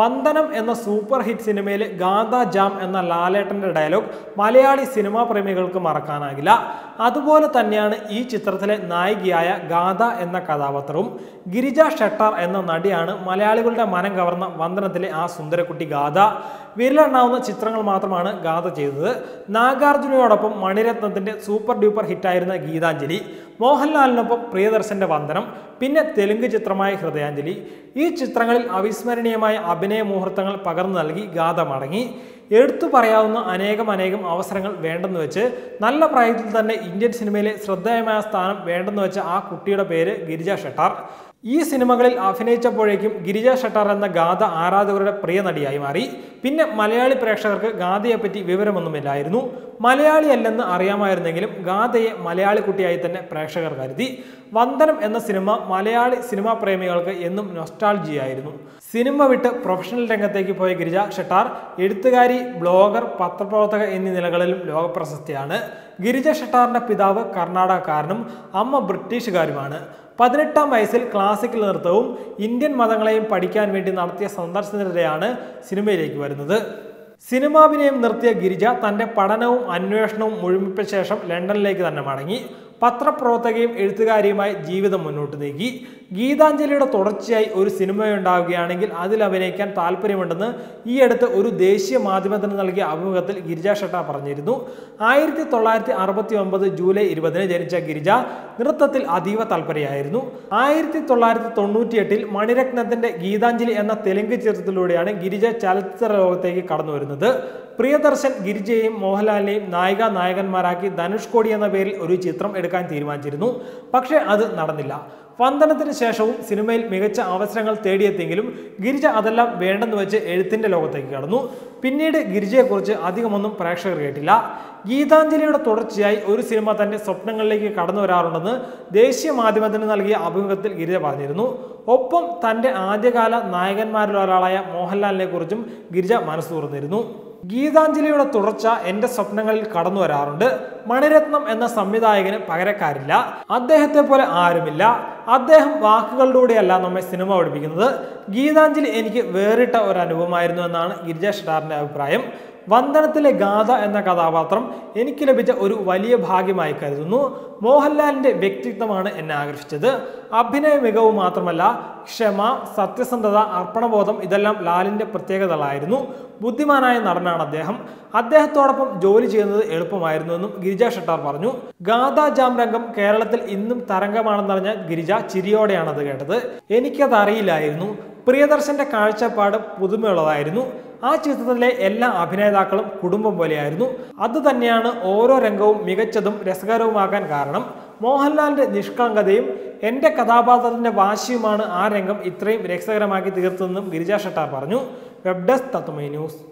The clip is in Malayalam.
വന്ദനം എന്ന സൂപ്പർ ഹിറ്റ് സിനിമയിലെ ഗാന്ധ ജാം എന്ന ലാലേട്ടന്റെ ഡയലോഗ് മലയാളി സിനിമാ പ്രേമികൾക്ക് മറക്കാനാകില്ല. അതുപോലെ തന്നെയാണ് ഈ ചിത്രത്തിലെ നായികയായ ഗാഥ എന്ന കഥാപാത്രവും ഗിരിജ ഷെട്ടാർ എന്ന നടിയാണ് മലയാളികളുടെ മനം കവർന്ന വന്ദനത്തിലെ ആ സുന്ദരക്കുട്ടി ഗാഥ വിരലെണ്ണാവുന്ന ചിത്രങ്ങൾ മാത്രമാണ് ഗാഥ ചെയ്തത്. നാഗാർജുനയോടൊപ്പം മണിരത്നത്തിന്റെ സൂപ്പർ ഡ്യൂപ്പർ ഹിറ്റായിരുന്ന ഗീതാഞ്ജലി. മോഹൻലാലിനൊപ്പം പ്രിയദർശന്റെ വന്ദനം പിന്നെ തെലുങ്ക് ചിത്രമായ ഹൃദയാഞ്ജലി. ഈ ചിത്രങ്ങളിൽ അവിസ്മരണീയമായ അഭിനയ മുഹൂർത്തങ്ങൾ പകർന്നു നൽകി ഗാഥ മടങ്ങി. എടുത്തു പറയാവുന്ന അനേകം അനേകം അവസരങ്ങൾ വേണ്ടെന്ന് വെച്ച് നല്ല പ്രായത്തിൽ തന്നെ ഇന്ത്യൻ സിനിമയിലെ ശ്രദ്ധേയമായ സ്ഥാനം വേണ്ടെന്ന് വെച്ച ആ കുട്ടിയുടെ പേര് ഗിരിജ ഷെട്ടാർ. ഈ സിനിമകളിൽ അഭിനയിച്ചപ്പോഴേക്കും ഗിരിജ ഷട്ടർ എന്ന ഗാഥ ആരാധകരുടെ പ്രിയ നടിയായി മാറി. പിന്നെ മലയാളി പ്രേക്ഷകർക്ക് ഗാഥയെപ്പറ്റി വിവരമൊന്നുമില്ലായിരുന്നു. മലയാളിയല്ലെന്ന് അറിയാമായിരുന്നെങ്കിലും ഗാഥയെ മലയാളി കുട്ടിയായി തന്നെ പ്രേക്ഷകർ കരുതി. വന്ദനം എന്ന സിനിമ മലയാളി സിനിമാ പ്രേമികൾക്ക് എന്നും നൊസ്റ്റാൾജിയായിരുന്നു സിനിമ വിട്ട് പ്രൊഫഷണൽ രംഗത്തേക്ക് പോയ ഗിരിജ ഷട്ടാർ എഴുത്തുകാരി ബ്ലോഗർ പത്രപ്രവർത്തക എന്നീ നിലകളിലും ലോകപ്രശസ്തിയാണ്. ഗിരിജ ഷെട്ടാറിന്റെ പിതാവ് കർണാടകക്കാരനും അമ്മ ബ്രിട്ടീഷുകാരുമാണ്. പതിനെട്ടാം വയസ്സിൽ ക്ലാസിക്കൽ നൃത്തവും ഇന്ത്യൻ മതങ്ങളെയും പഠിക്കാൻ വേണ്ടി നടത്തിയ സന്ദർശനത്തിനിടെയാണ് സിനിമയിലേക്ക് വരുന്നത്. സിനിമാഭിനയം നിർത്തിയ ഗിരിജ തന്റെ പഠനവും അന്വേഷണവും മുഴുമിപ്പിച്ച ശേഷം ലണ്ടനിലേക്ക് തന്നെ മടങ്ങി. പത്രപ്രവർത്തകയും എഴുത്തുകാരിയുമായി ജീവിതം മുന്നോട്ട് നീക്കി. ഗീതാഞ്ജലിയുടെ തുടർച്ചയായി ഒരു സിനിമയുണ്ടാവുകയാണെങ്കിൽ അതിൽ അഭിനയിക്കാൻ താല്പര്യമുണ്ടെന്ന് ഈ അടുത്ത് ഒരു ദേശീയ മാധ്യമത്തിന് നൽകിയ അഭിമുഖത്തിൽ ഗിരിജ ഷട്ട പറഞ്ഞിരുന്നു. ആയിരത്തി തൊള്ളായിരത്തി അറുപത്തി ഒമ്പത് ജൂലൈ ഇരുപതിന് ജനിച്ച ഗിരിജ നൃത്തത്തിൽ അതീവ താല്പര്യമായിരുന്നു. ആയിരത്തി തൊള്ളായിരത്തി തൊണ്ണൂറ്റിയെട്ടിൽ മണിരത്നത്തിന്റെ ഗീതാഞ്ജലി എന്ന തെലുങ്ക് ചിത്രത്തിലൂടെയാണ് ഗിരിജ ചലച്ചിത്ര ലോകത്തേക്ക് കടന്നു വരുന്നത് പ്രിയദർശൻ ഗിരിജയെയും മോഹൻലാലിനെയും നായിക നായകന്മാരാക്കി ധനുഷ് കോടി എന്ന പേരിൽ ഒരു ചിത്രം എടുക്കാൻ തീരുമാനിച്ചിരുന്നു. പക്ഷേ അത് നടന്നില്ല. വന്ദനത്തിന് ശേഷവും സിനിമയിൽ മികച്ച അവസരങ്ങൾ തേടിയെത്തിയെങ്കിലും ഗിരിജ അതെല്ലാം വേണ്ടെന്ന് വെച്ച് എഴുത്തിന്റെ ലോകത്തേക്ക് കടന്നു. പിന്നീട് ഗിരിജയെക്കുറിച്ച് അധികമൊന്നും പ്രേക്ഷകർ കേട്ടില്ല. ഗീതാഞ്ജലിയുടെ തുടർച്ചയായി ഒരു സിനിമ തന്റെ സ്വപ്നങ്ങളിലേക്ക് കടന്നു വരാറുണ്ടെന്ന് ദേശീയ മാധ്യമത്തിന് നൽകിയ അഭിമുഖത്തിൽ ഗിരിജ പറഞ്ഞിരുന്നു. ഒപ്പം തന്റെ ആദ്യകാല നായകന്മാരിലൊരാളായ മോഹൻലാലിനെ കുറിച്ചും ഗിരിജ മനസ്സ് തുറന്നിരുന്നു. ഗീതാഞ്ജലിയുടെ തുടർച്ച എന്റെ സ്വപ്നങ്ങളിൽ കടന്നു വരാറുണ്ട്. മണിരത്നം എന്ന സംവിധായകന് പകരക്കാരില്ല. അദ്ദേഹത്തെ പോലെ ആരുമില്ല. അദ്ദേഹം വാക്കുകളിലൂടെയല്ല നമ്മെ സിനിമ പഠിപ്പിക്കുന്നത്. ഗീതാഞ്ജലി എനിക്ക് വേറിട്ട ഒരു അനുഭവമായിരുന്നു എന്നാണ് ഗിരിജ ഷെട്ടാറിന്റെ അഭിപ്രായം. വന്ദനത്തിലെ ഗാഥ എന്ന കഥാപാത്രം എനിക്ക് ലഭിച്ച ഒരു വലിയ ഭാഗ്യമായി കരുതുന്നു. മോഹൻലാലിന്റെ വ്യക്തിത്വമാണ് എന്നെ ആകർഷിച്ചത്. അഭിനയ മികവ് മാത്രമല്ല ക്ഷമ സത്യസന്ധത അർപ്പണബോധം ഇതെല്ലാം ലാലിന്റെ പ്രത്യേകതകളായിരുന്നു. ബുദ്ധിമാനായ നടനാണ് അദ്ദേഹം. അദ്ദേഹത്തോടൊപ്പം ജോലി ചെയ്യുന്നത് എളുപ്പമായിരുന്നുവെന്നും ഗിരിജ ഷെട്ടാർ പറഞ്ഞു. ഗാഥാ ജാം രംഗം കേരളത്തിൽ ഇന്നും തരംഗമാണെന്നറിഞ്ഞ ഗിരിജ ചിരിയോടെയാണ് അത് കേട്ടത്. എനിക്കത് അറിയില്ലായിരുന്നു പ്രിയദർശന്റെ കാഴ്ചപ്പാട് പുതുമയുള്ളതായിരുന്നു. ആ ചിത്രത്തിലെ എല്ലാ അഭിനേതാക്കളും കുടുംബം പോലെയായിരുന്നു. അത് തന്നെയാണ് ഓരോ രംഗവും മികച്ചതും രസകരവുമാകാൻ കാരണം. മോഹൻലാലിന്റെ നിഷ്കളങ്കതയും എന്റെ കഥാപാത്രത്തിന്റെ വാശിയുമാണ് ആ രംഗം ഇത്രയും രസകരമാക്കി തീർത്തതെന്നും ഗിരിജ ഷെട്ടാർ പറഞ്ഞു. Web desk Tatwamayi news.